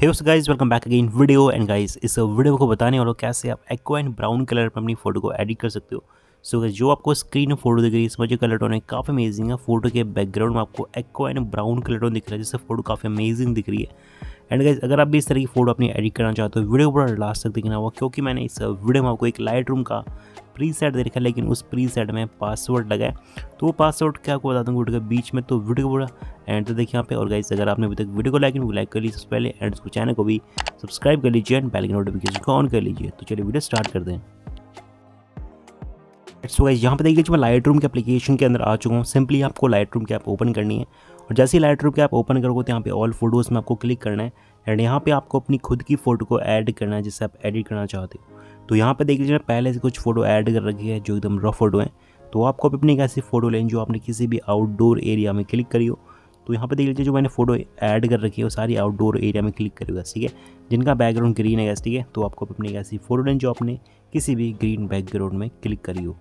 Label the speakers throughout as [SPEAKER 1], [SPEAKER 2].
[SPEAKER 1] Hey guys welcome back again video and guys इस video को बताने वालों कैसे आप एक्वा एंड ब्राउन कलर पर अपनी फ़ोटो को एडिट कर सकते हो। सो so, जो आपको स्क्रीन में फ़ोटो दिख रही है इसमें जो कलर टोन है काफ़ी अमेजिंग है। फ़ोटो के बैकग्राउंड में आपको aqua and brown colour tone दिख रहा है जिससे फ़ोटो काफ़ी अमेजिंग दिख रही है। एंड गाइज़ अगर आप भी इस तरह की फ़ोटो अपनी एडिट करना चाहते हो वीडियो पूरा लास्ट तक देखना होगा क्योंकि मैंने इस वीडियो में आपको एक लाइट रूम का प्री सेट दे रखा है, लेकिन उस प्री सेट में पासवर्ड लगा है। तो वो पासवर्ड क्या आपको बता दूँगा वीडियो के बीच में तो वीडियो को पूरा एंड तो देखिए यहाँ पे, और गाइस अगर आपने अभी तक वीडियो को लाइक नहीं लाइक कर लीजिए सबसे पहले एंड उसको चैनल को भी सब्सक्राइब कर लीजिए एंड पहले नोटिफिकेशन को ऑन कर लीजिए। तो चलिए वीडियो स्टार्ट कर दें सो गाइस यहाँ पे देखिए मैं लाइट रूम के एप्लीकेशन के अंदर आ चुका हूँ। सिंपली आपको लाइट रूम की ऐप ओपन करनी है। और जैसे ही लाइट रूम की ऐप ओपन करोगे तो यहाँ पे ऑल फ़ोटोज़ में आपको क्लिक करना है। एंड यहाँ पे आपको अपनी खुद की फ़ोटो को ऐड करना है जिससे आप एडिट करना चाहते हो। तो यहाँ पे देख लीजिए पहले से कुछ फ़ोटो ऐड कर रखी है, जो एकदम रफ फ़ोटो हैं। तो आपको अपनी एक ऐसी फ़ोटो लें, जो आपने किसी भी आउटडोर एरिया में क्लिक करी हो। तो यहाँ पे देख लीजिए, जो मैंने फ़ोटो ऐड कर रखी है, वो सारी आउटडोर एरिया में क्लिक करी ठीक है? जिनका बैकग्राउंड ग्रीन है ठीक है? तो आपको अपनी एक ऐसी फ़ोटो लें, जो आपने किसी भी ग्रीन बैकग्राउंड में क्लिक करी हो।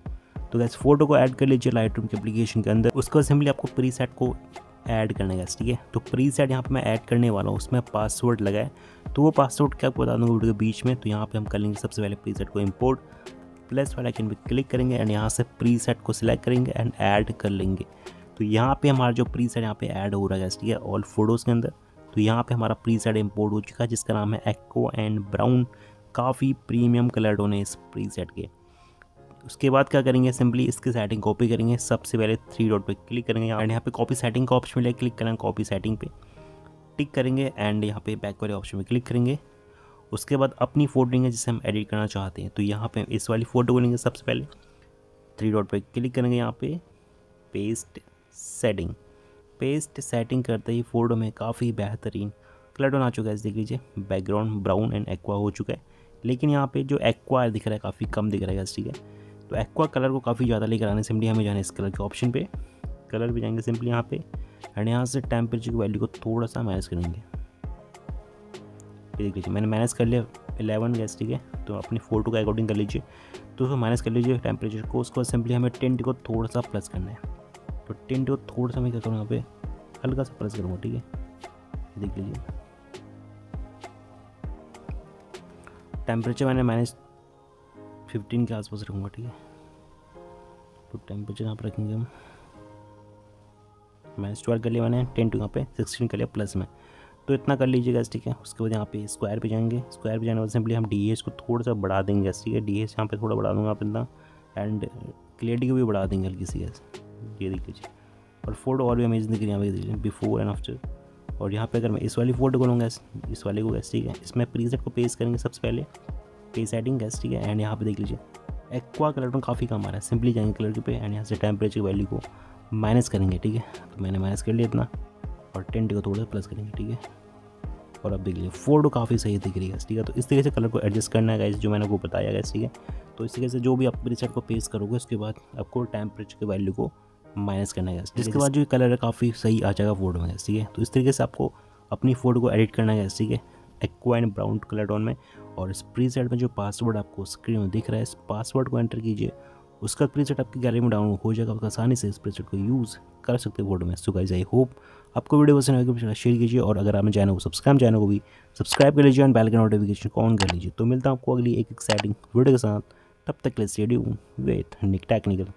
[SPEAKER 1] तो गैस फ़ोटो को ऐड कर लीजिए लाइट के एप्लीकेशन के अंदर। उसको सिंपली आपको प्री सेट को ऐड करना है ठीक है? तो प्री सेट यहाँ पर मैं ऐड करने वाला हूँ, उसमें पासवर्ड लगाए तो वो पासवर्ड क्या आपको बता दूँगा वीडियो के बीच में तो यहाँ पे हम कर लेंगे सबसे पहले प्री सेट को इम्पोर्ट प्लस वाला आइकन पे क्लिक करेंगे एंड यहाँ से प्री सेट को सिलेक्ट करेंगे एंड ऐड कर लेंगे। तो यहाँ पे हमारा जो प्री सेट यहाँ पे ऐड हो रहा है ठीक है? ऑल फ़ोटोज़ के अंदर। तो यहाँ पे हमारा प्री सेट इम्पोर्ट हो चुका है, जिसका नाम है एक्को एंड ब्राउन काफ़ी प्रीमियम कलर होने इस प्री सेट के। उसके बाद क्या करेंगे? सिंपली इसकी सेटिंग कॉपी करेंगे। सबसे पहले थ्री डॉट पे क्लिक करेंगे। एंड यहाँ पे कॉपी सेटिंग का ऑप्शन मिलेगा। क्लिक करेंगे कॉपी सेटिंग पे। टिक करेंगे एंड यहाँ पे बैक वाले ऑप्शन में क्लिक करेंगे। उसके बाद अपनी फ़ोटो लेंगे जिसे हम एडिट करना चाहते हैं। तो यहाँ पे इस वाली फ़ोटो को लेंगे सबसे पहले। थ्री डॉट पे क्लिक करेंगे यहाँ पे। पेस्ट सेटिंग पेस्ट सेटिंग करते ही फ़ोटो में काफ़ी बेहतरीन कलर टोन आ चुका है। देख लीजिए बैकग्राउंड ब्राउन एंड एक्वा हो चुका है। लेकिन यहाँ पे जो एक्वा दिख रहा है, काफ़ी कम दिख रहा है ठीक है? तो एक्वा कलर को काफ़ी ज़्यादा लेकर आने सिंपली हमें जाना इस कलर के ऑप्शन पे। कलर भी जाएँगे सिंपली यहाँ पे। एंड यहाँ से टेम्परेचर की वैल्यू को थोड़ा सा मैनेज करेंगे। देख लीजिए, मैंने मैनेज कर लिया एलेवन गैस ठीक है? तो अपनी फ़ोटो का अकॉर्डिंग कर लीजिए। तो उसको मैनेज कर लीजिए टेम्परेचर को। उसको सिंपली हमें टेंट को थोड़ा सा प्लस करना है। तो टेंट को थोड़ा सा मैं क्या करूँगा यहाँ पे? हल्का सा प्लस करूँगा, ठीक है? देख लीजिए। टेम्परेचर मैंने मैनेज फिफ्टीन के आसपास रखूँगा, ठीक है? तो टेम्परेचर यहाँ पर रखेंगे हम। माइनस ट्वेल्व कर लिया मैंने टेन टू यहाँ पे सिक्सटीन कर लिया प्लस में। तो इतना कर लीजिएगा ठीक है? उसके बाद यहाँ पे स्क्वायर पे जाएँगे। स्क्वायर पे जाने बाद सिंपली हम डी को थोड़ा सा बढ़ा देंगे ठीक है? डी एस यहाँ पे थोड़ा बढ़ा दूँगा आप इतना। एंड क्लियरिटी को भी बढ़ा देंगे हल्की सी गैस ये देख लीजिए। और फ़ोटो और भी अमेजिंग दिख रही है यहाँ पे देखिए बिफोर एंड आफ्टर और यहाँ पे अगर मैं इस वाली फ़ोटो करूँगा इस वाले को गैस ठीक है? इसमें प्रीसेट को पेस्ट करेंगे सबसे पहले। पे सेटिंग गैस ठीक है? एंड यहाँ पे देख लीजिए एक्वा कलर में काफ़ी कम आ रहा है। सिंपली जाएँगे कलर के पे एंड यहाँ से टेम्परेचर वैल्यू को माइनस करेंगे ठीक है? तो मैंने माइनस कर लिया इतना और टेंट को थोड़ा प्लस करेंगे ठीक है? और अब देख लीजिए फ़ोटो काफ़ी सही दिख रही है ठीक है? तो इस तरीके से कलर को एडजस्ट करना है जो मैंने आपको बताया गया ठीक है? तो इस तरीके से जो भी आप प्रीसेट को पेस करोगे उसके बाद आपको टेम्परेचर के वैल्यू को माइनस करना है जिसके बाद जो कलर है काफ़ी सही आ जाएगा फ़ोटो में ठीक है? तो इस तरीके से आपको अपनी फ़ोटो को एडिट करना है ठीक है? Aqua and brown colour tone में और इस प्री सेट में जो पासवर्ड आपको स्क्रीन में दिख रहा है, इस पासवर्ड को एंटर कीजिए। उसका प्री सेट आपकी गैलरी में डाउनलोड हो जाएगा, आप आसानी से इस प्री सेट को यूज़ कर सकते हैं फ़ोटो में। सो गाइस आई होप आपको वीडियो पसंद आएगी शेयर कीजिए और अगर आपने चैनल को सब्सक्राइब चैनल को भी सब्सक्राइब कर लीजिए एंड बेल के नोटिफिकेशन को ऑन कर लीजिए। तो मिलता हूँ आपको अगली एक एक्साइटिंग वीडियो के साथ। तब तक ले स्टेडियम विथ निक टेक्निकल